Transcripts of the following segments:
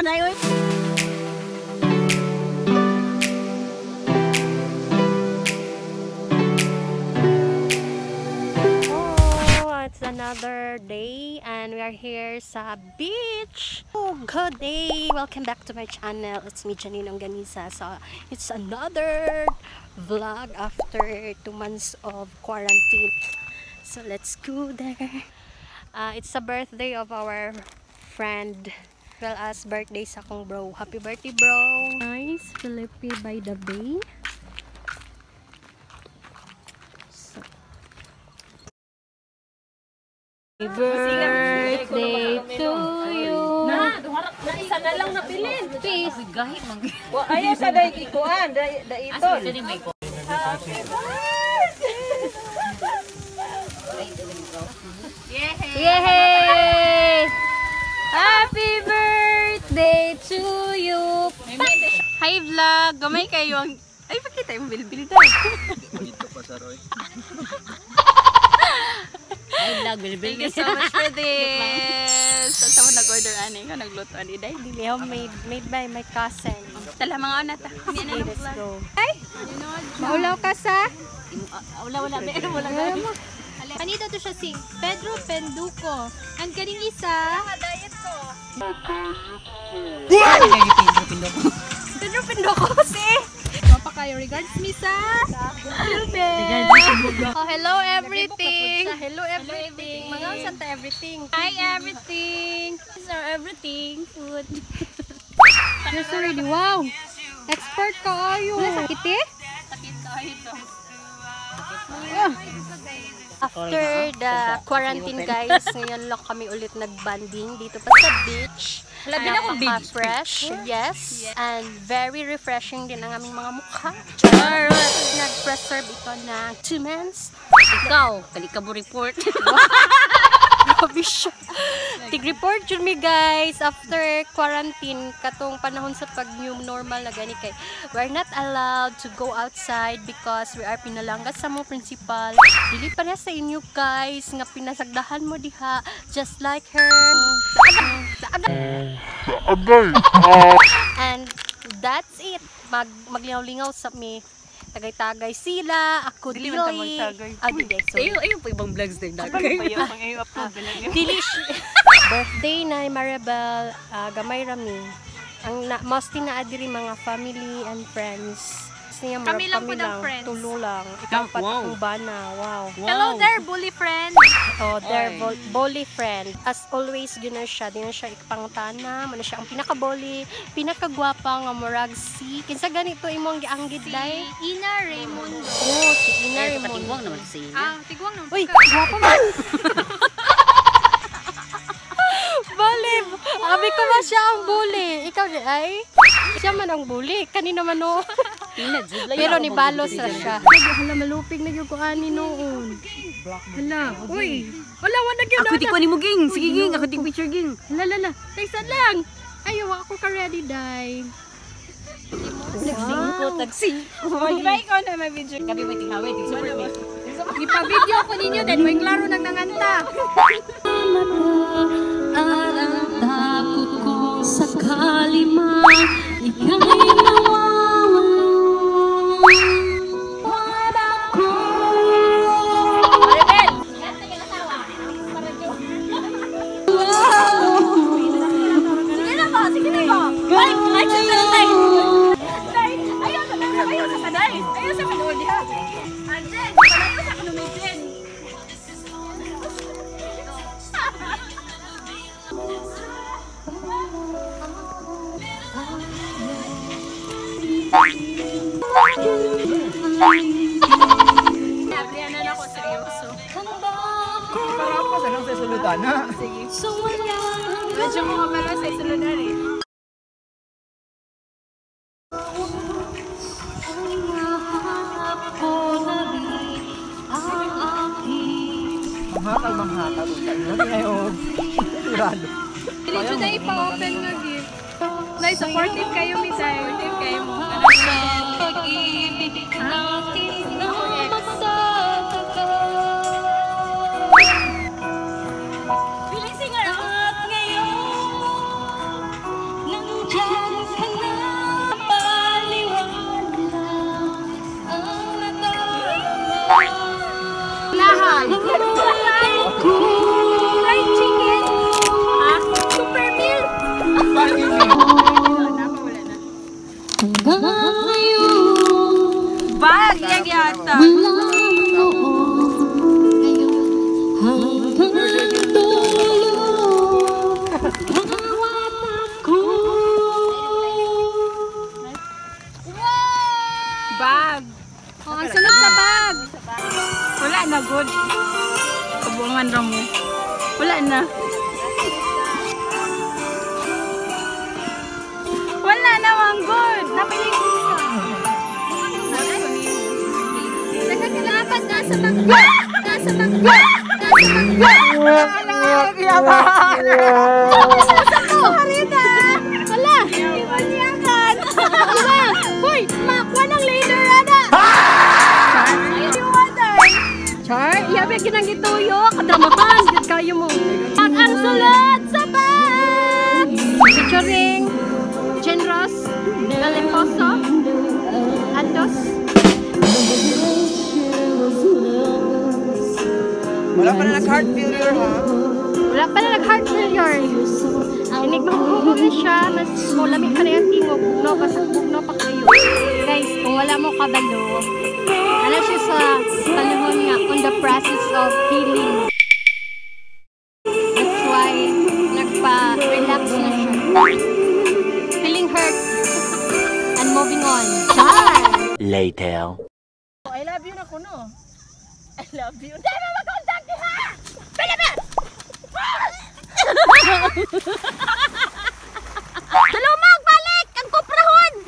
ka na yun. Another day and we are here sa beach. Oh, good day! Welcome back to my channel. It's me, Janine Onganisa. So, it's another vlog after two months of quarantine. So, let's go there. Uh, it's the birthday of our friend well as birthday sa akong bro. Happy birthday, bro! Nice, Philippe by the bay. So, Happy birthday to you. Isa na lang napilin. Peace. Ayaw sa dahi ikuan, dahi ito. Yay! Hi vlog. Gamay kayo ang... Ay, pakita yung bilbil daw. Ay, vlog, bilbil Thank you so much for this. Saan sa mo nag-order ani? Ikaw nagluto ani? Dahil dili homemade made by my cousin. Tala mga una ta. Sige, let's go. Ay! Maulaw ka sa? Wala, wala, pero wala. Kanito to siya si Pedro Penduco. Ang galing isa. Pedro Pindoco si? Papa kayo. Regards, Misa. Oh, hello everything. Hello everything. Mga sa everything. Hi everything. These are everything. Food. Yes, already. Wow. Expert ka ayo. Sakit eh? After the quarantine guys, ngayon lang kami ulit nag-banding dito pa sa beach. Labi na akong beach. fresh yes. And very refreshing din ang aming mga mukha. Charot! Nag-preserve ito ng 2 months. Ikaw, kalikabo report. Grabe siya. Tig-report yun mi guys after quarantine katong panahon sa pag new normal na gani kay we're not allowed to go outside because we are pinalanggas sa mo principal. Dili pa na sa inyo guys nga pinasagdahan mo diha just like her. And that's it. Mag maglingaw-lingaw sa mi. Tagay-tagay sila, ako dili. man ka magtagay. Ah, dili. Ayun, ayun po ibang vlogs din. Dilish. Birthday na Maribel, ah, gamay rami. Ang na, mostly na adiri mga family and friends. Niya, Kami lang po ng friends. Tulo lang. Ikaw Wow. pat ang bana. Wow. Hello there, bully friend. Oh, their Oy. bo- bully friend. As always, yun na siya. Di na siya ikpangtana. Muna siya ang pinaka-bully, pinakagwapa nga murag si. Kinsa ganito imong gianggid Si day? Ina Raimundo. Oh, si Ina Ay, Raymond. katigwang naman si Ah, tigwang naman. Uy, gwapa man. Bully. Abi ko ba siya ang bully? Ikaw di ay? Siya man ang bully. Kanina man no. Pero yun ni balos dyan. siya. Hala, malupig na yung kuani noon. Hala, uy. Wala, wala gyud Ako di ko ni mo ging. Sige ging, ako di picture ging. Hala, hala. Tagsan lang. Ayaw, ako ka ready, day. Nagsingko, tagsingko. Mag-try ko na may video. Kami may tingawin, di me. Ipa-video ko ninyo din. May klaro nang nanganta. Medyo mga pala sa isulungan eh. Manghatag, manghatag. Ngayon. Hindi siya na ipa-open nga gift. Nay, supportive kayo, Miss. Supportive kayo mo. Pag-ibig natin Fried chicken. Ha? Super meal. Bag! Yan yata. Makwa ng later, Ana! Char, iyabi ginang gituyo, kadramahan, gid kayo mo. At ang sulat sa bag! Featuring Jen Ross, Galimposo, Andos, Wala pa na nag-heart failure ha. Wala pa na nag-heart failure. Inig magbubog na siya, mas mulamig pa na yung tingog. Bugno, basta bugno pa kayo. Guys, kung wala mo kabalo, ano siya sa panahon nga, on the process of healing. That's why, nagpa-relax na siya. Feeling hurt. And moving on. Char! Later. I love you na kuno. I love you. Tulumag! Balik! Ang kuprahon!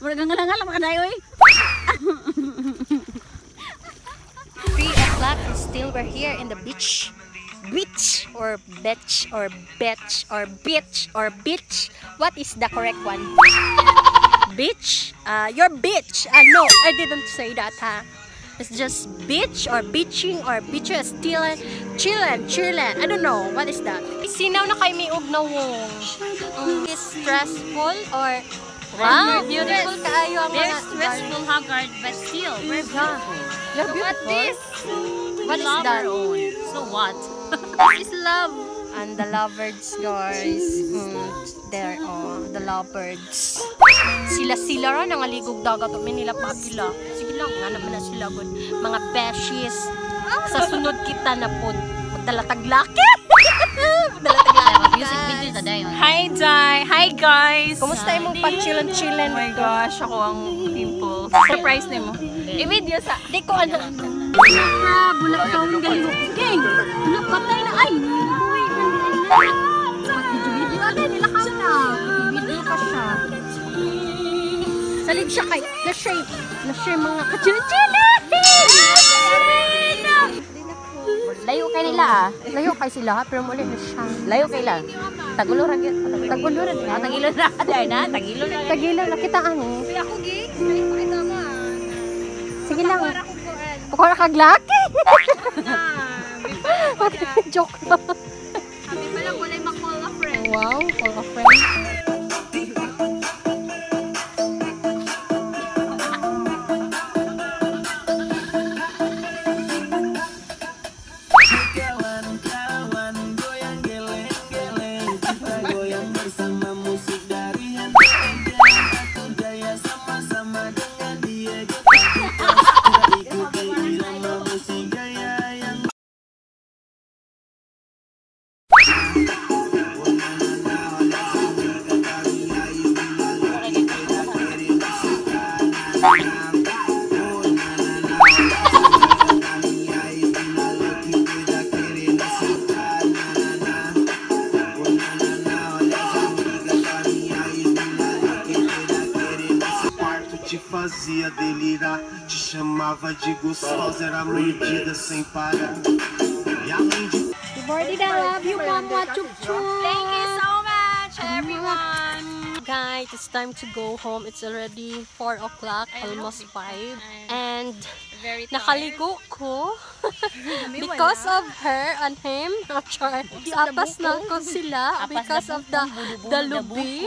Murag nga lang lang still we're here in the beach. Beach or beach or beach or beach or beach. What is the correct one? Beach? Uh, your beach. Uh, no, I didn't say that, ha? It's just beach or beaching or beaches, still chilling, chilling. I don't know. What is that? Sinaw na kay miog na wong. Um, is stressful or Wow, beautiful kaayo ang Very mga stressful, Haggard, but still, we're beautiful. You're Look at this. What we is love that? our own. So what? This is love. And the lovebirds, guys. Mm, there, oh, the lovebirds. Sila-sila ra nangaligog dagat. May nila papila. Sige lang, nga naman na sila. Good. Mga beshies. Sa sunod kita na po. Magdalataglaki. Magdalataglaki. Music video today. Hi, Jai. Hi, guys. Kumusta yung pag-chillan-chillan? Oh my gosh, ako ang pimple. Surprise na mo. I-video sa... Di ko ano. Ah, bulat ka ang galing. Gang! Bulat patay na. Ay! Uy! Mag-video-video agad. Nila ka na. Video ka siya. Salig siya kay. Na siya na siya mga kachilan-chilan! Layo kay nila ah. Layo kay sila, pero muli na siya. Layo kay lang. Tagulo ra gyud. Tagulo rin Ah, na. tagilo na. Dahil na, tagilo na. Tagilan, nakitaan eh. Sige lang. Pagkora kag laki. Joke. Kami pala wala makall a friend. Wow, call a friend. Fazia delirar, te chamava de gostosa, era mordida sem parar. E além de Bordida, love you, Mama Chup Chup. Thank you so much, everyone. Guys, it's time to go home. It's already 4 o'clock, almost 5. And very tired. nakaligo ko because of her and him. Char. Apas na ko sila because of the the lubi.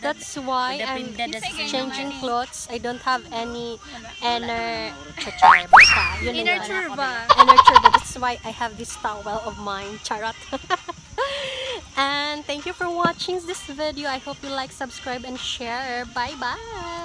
That's why I'm changing clothes. I don't have any inner chachar. Basta, yun Inner yun. turban. Inner turban. That's why I have this towel of mine. Charot. and thank you for watching this video. I hope you like, subscribe, and share. Bye-bye.